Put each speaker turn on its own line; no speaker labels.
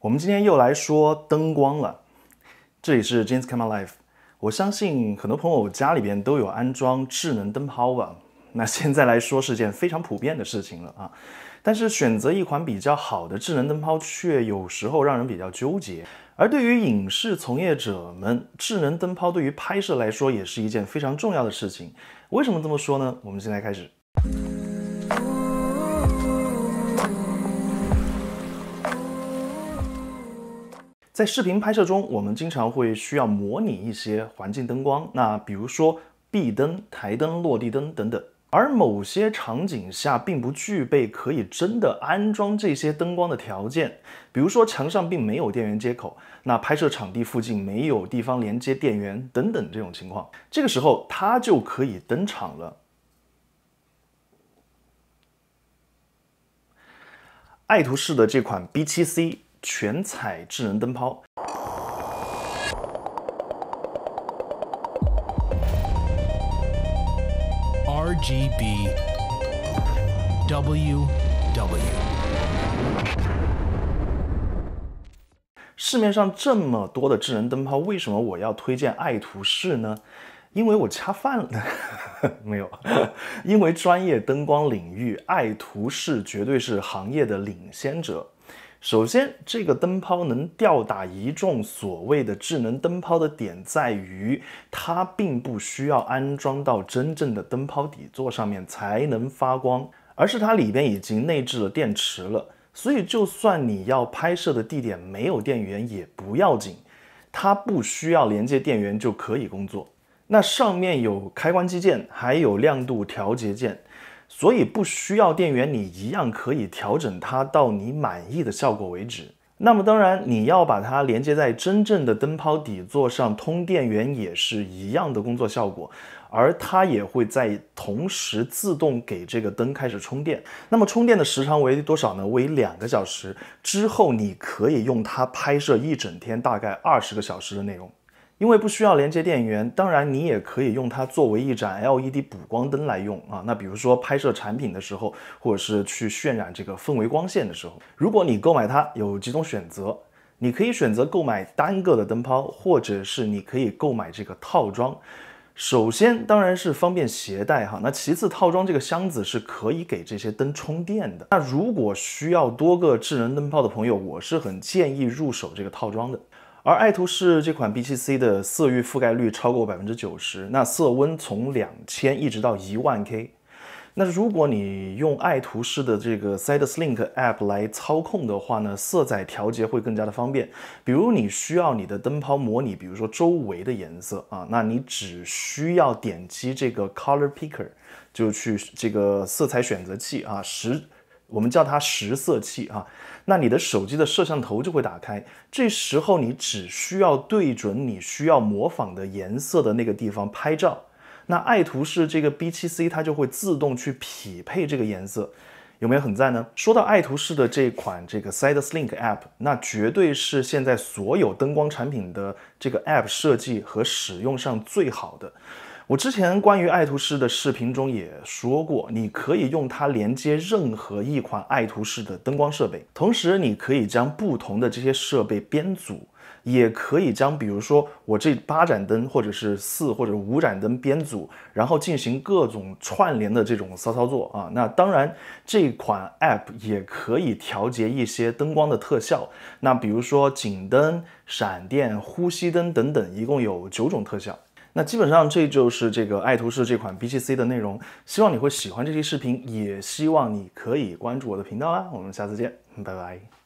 我们今天又来说灯光了。这里是 James Camera Life。我相信很多朋友家里边都有安装智能灯泡吧？那现在来说是件非常普遍的事情了啊。但是选择一款比较好的智能灯泡，却有时候让人比较纠结。而对于影视从业者们，智能灯泡对于拍摄来说也是一件非常重要的事情。为什么这么说呢？我们现在开始。在视频拍摄中，我们经常会需要模拟一些环境灯光，那比如说壁灯、台灯、落地灯等等。而某些场景下并不具备可以真的安装这些灯光的条件，比如说墙上并没有电源接口，那拍摄场地附近没有地方连接电源等等这种情况，这个时候它就可以登场了。爱图仕的这款 B7C 全彩智能灯泡。RGB WW。市面上这么多的智能灯泡，为什么我要推荐爱图仕呢？因为我恰饭了，没有，因为专业灯光领域，爱图仕绝对是行业的领先者。首先，这个灯泡能吊打一众所谓的智能灯泡的点在于，它并不需要安装到真正的灯泡底座上面才能发光，而是它里边已经内置了电池了。所以，就算你要拍摄的地点没有电源也不要紧，它不需要连接电源就可以工作。那上面有开关机键，还有亮度调节键。所以不需要电源，你一样可以调整它到你满意的效果为止。那么当然，你要把它连接在真正的灯泡底座上通电源也是一样的工作效果，而它也会在同时自动给这个灯开始充电。那么充电的时长为多少呢？为两个小时。之后你可以用它拍摄一整天，大概二十个小时的内容。因为不需要连接电源，当然你也可以用它作为一盏 LED 补光灯来用啊。那比如说拍摄产品的时候，或者是去渲染这个氛围光线的时候，如果你购买它，有几种选择，你可以选择购买单个的灯泡，或者是你可以购买这个套装。首先当然是方便携带哈，那其次套装这个箱子是可以给这些灯充电的。那如果需要多个智能灯泡的朋友，我是很建议入手这个套装的。而爱图仕这款 B7C 的色域覆盖率超过百分之九十，那色温从两千一直到一万 K。那如果你用爱图仕的这个 SideSlink App 来操控的话呢，色彩调节会更加的方便。比如你需要你的灯泡模拟，比如说周围的颜色啊，那你只需要点击这个 Color Picker，就去这个色彩选择器啊，十我们叫它实色器啊。那你的手机的摄像头就会打开，这时候你只需要对准你需要模仿的颜色的那个地方拍照，那爱图仕这个 B7C 它就会自动去匹配这个颜色，有没有很赞呢？说到爱图仕的这款这个 SideSlink App，那绝对是现在所有灯光产品的这个 App 设计和使用上最好的。我之前关于爱图仕的视频中也说过，你可以用它连接任何一款爱图仕的灯光设备，同时你可以将不同的这些设备编组，也可以将比如说我这八盏灯或者是四或者五盏灯编组，然后进行各种串联的这种骚操作啊。那当然，这款 App 也可以调节一些灯光的特效，那比如说警灯、闪电、呼吸灯等等，一共有九种特效。那基本上这就是这个爱图仕这款 BGC 的内容，希望你会喜欢这期视频，也希望你可以关注我的频道啦。我们下次见，拜拜。